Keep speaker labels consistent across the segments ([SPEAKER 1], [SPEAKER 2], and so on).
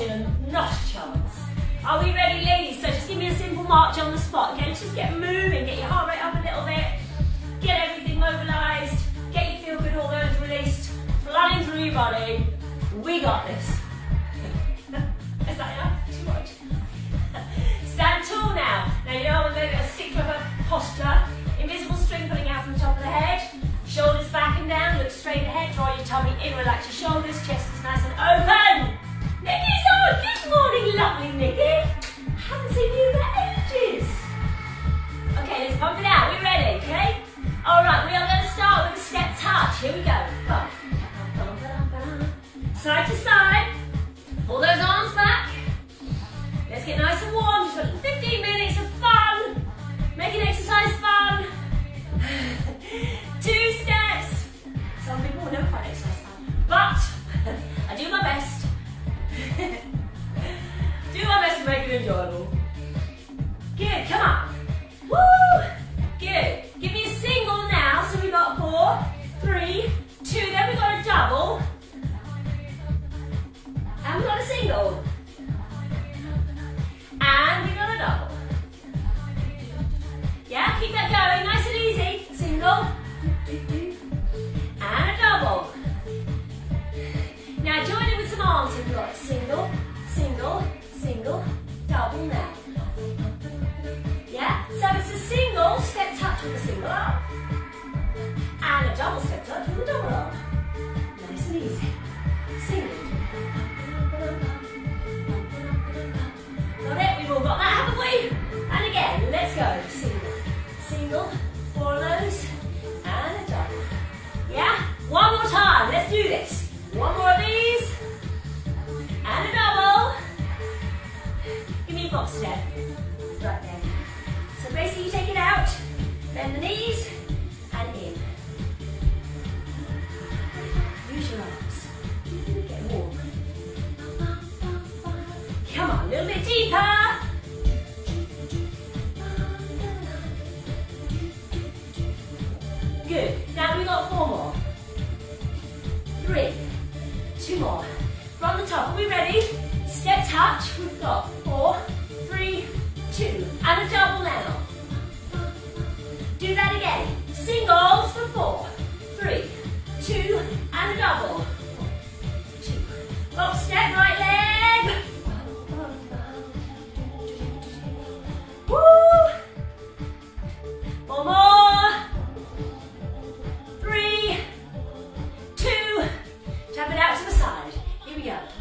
[SPEAKER 1] in, not a chance. Are we ready, ladies? So just give me a simple march on the spot. Okay, let's just get moving. Get your heart rate up a little bit. Get everything mobilised. Get your feel-good hormones released. flying through your body. We got this. Is that enough? Too much? Stand tall now. Now you know I'm going to stick with a posture. Invisible string pulling out from the top of the head. Shoulders back and down. Look straight ahead. Draw your tummy in. Relax your shoulders. Chest is nice and Yeah.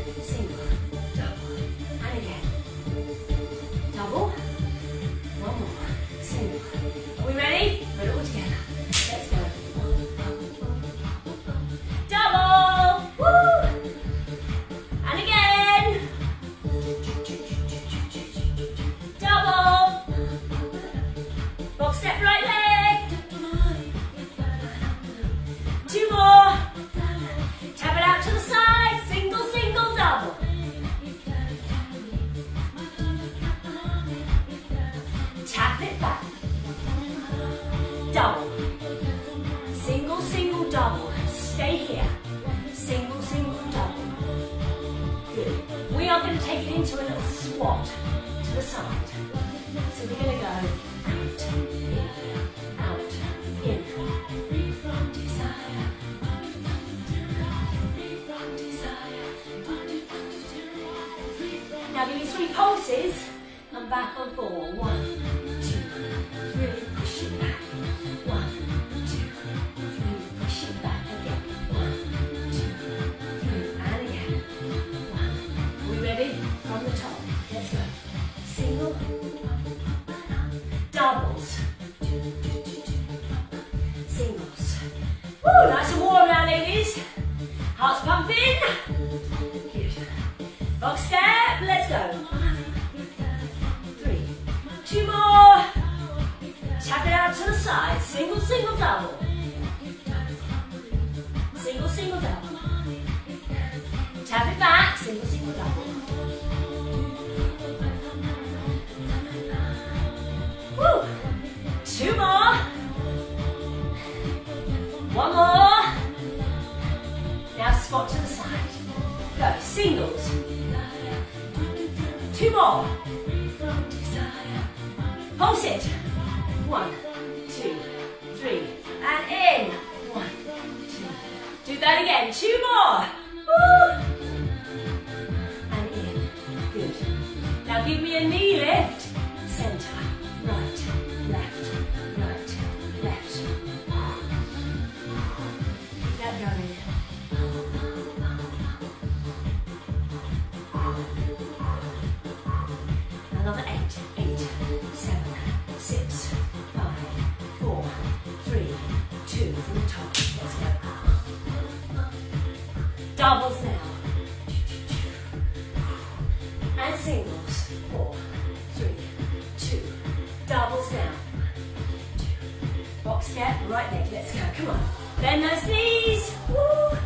[SPEAKER 1] Sing. From the top. Let's go. Single, doubles, singles. Woo, nice and warm now, ladies. Hearts pumping. Box step, let's go. Three, two more. Tap it out to the side. Single, single, double. Squat to the side. Go. Singles. Two more. Pulse it. One, two, three. And in. One, two. Do that again. Two more. Woo. And in. Good. Now give me a knee lift. Another eight, eight, seven, six, five, four, three, two. From the top. Let's go. Doubles now. And singles. Four, three, two. Doubles now. Box step, right leg. Let's go. Come on. Bend those knees. Woo.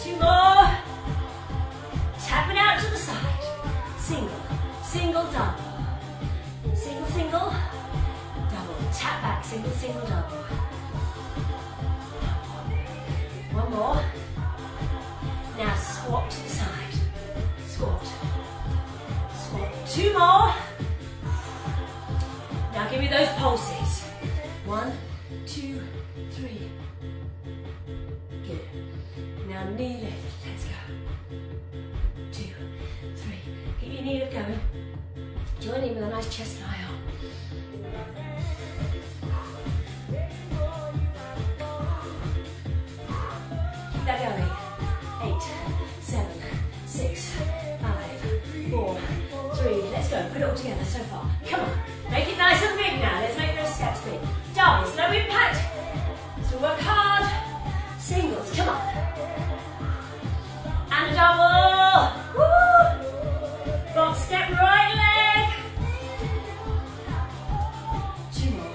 [SPEAKER 1] Two more. Tap it out to the side. Single, single, double. Single, single, double. Tap back, single, single, double. One more. Now squat to the side. Squat. Squat. Two more. Now give me those pulses. One, two, three. Good. Now knee lift. Let's go. Two, three. Keep your knee lift going. Join in with a nice chest fly Put it all together so far. Come on. Make it nice and big now. Let's make those steps big. Doubles, no impact. So work hard. Singles, come on. And a double. Woo! Box step right leg. Two more.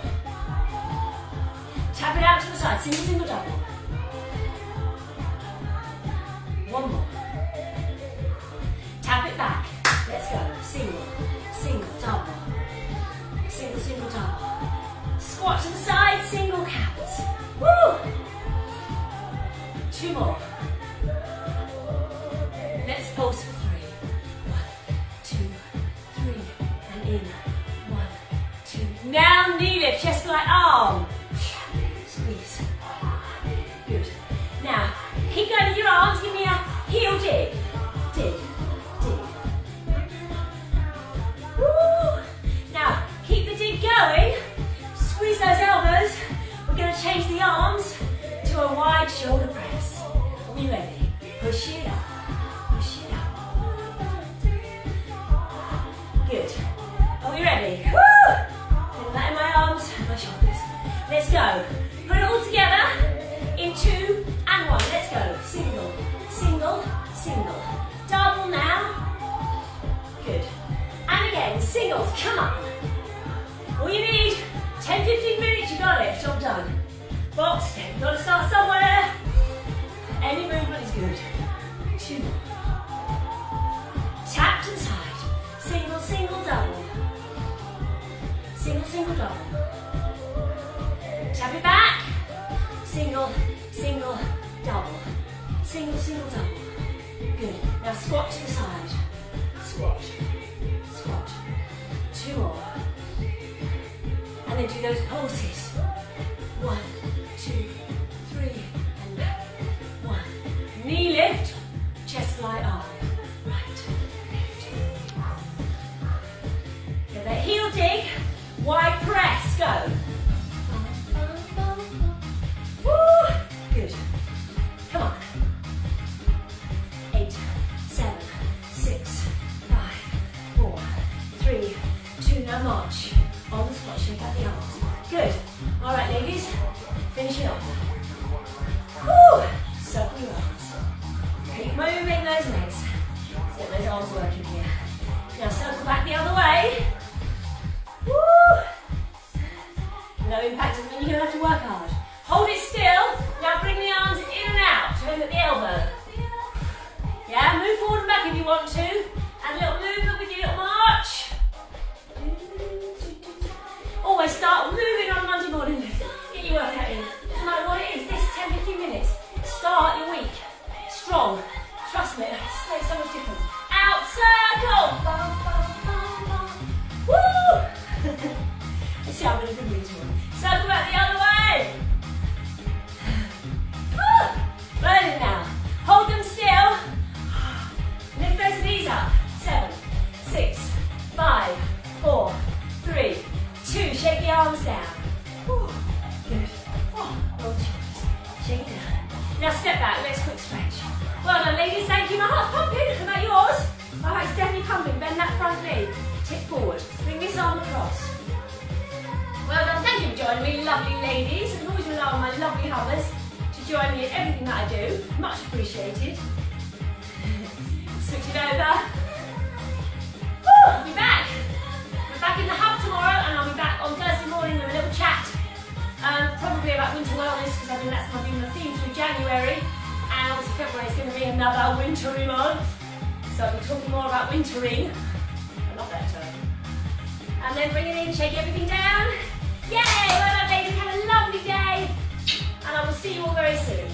[SPEAKER 1] Tap it out to the side. Single, single, double. One more. Squat to the side, single counts. Woo! Two more. Let's pulse for three. One, two, three, and in. One, two. Now knee lift, chest like arm. Squeeze. Good. Now, keep going with your arms. Give me a heel dig. Dig. Dig. Woo! Now, keep the dig going. Squeeze those elbows. We're going to change the arms to a wide shoulder press. Are we ready? Push it up. Then do those pulses. One, two, three, and back. One. Knee lift, chest fly up. Right, lift. Get that heel dig, wide press, go. Woo! Good. Come on. Eight, seven, six, five, four, three, two. Now march. On the spot, shake out the work hard. Hold it still. Now bring the arms in and out. Home at the elbow. Yeah, move forward and back if you want to. And a little movement with your little march. Always start moving on Monday morning. Get your workout in. Doesn't matter what it is, this 10, 15 minutes. Start your week. Strong. Ladies. Thank you. My heart's pumping. About yours? My heart's definitely pumping. Bend that front knee. Tip forward. Bring this arm across. Well done. Thank you for joining me, lovely ladies. And always rely on my lovely hubbers to join me in everything that I do. Much appreciated. Switch it over. Woo, I'll be back. We're back in the hub tomorrow and I'll be back on Thursday morning with a little chat. Um, probably about winter wellness because I think that's my theme through January. Obviously February is going to be another wintry month. So be talking more about wintering. I love that term. And then bring it in, shake everything down. Yay! Well done ladies, have a lovely day. And I will see you all very soon.